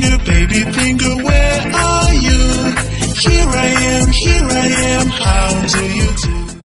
Finger, baby finger, where are you? Here I am, here I am, how do you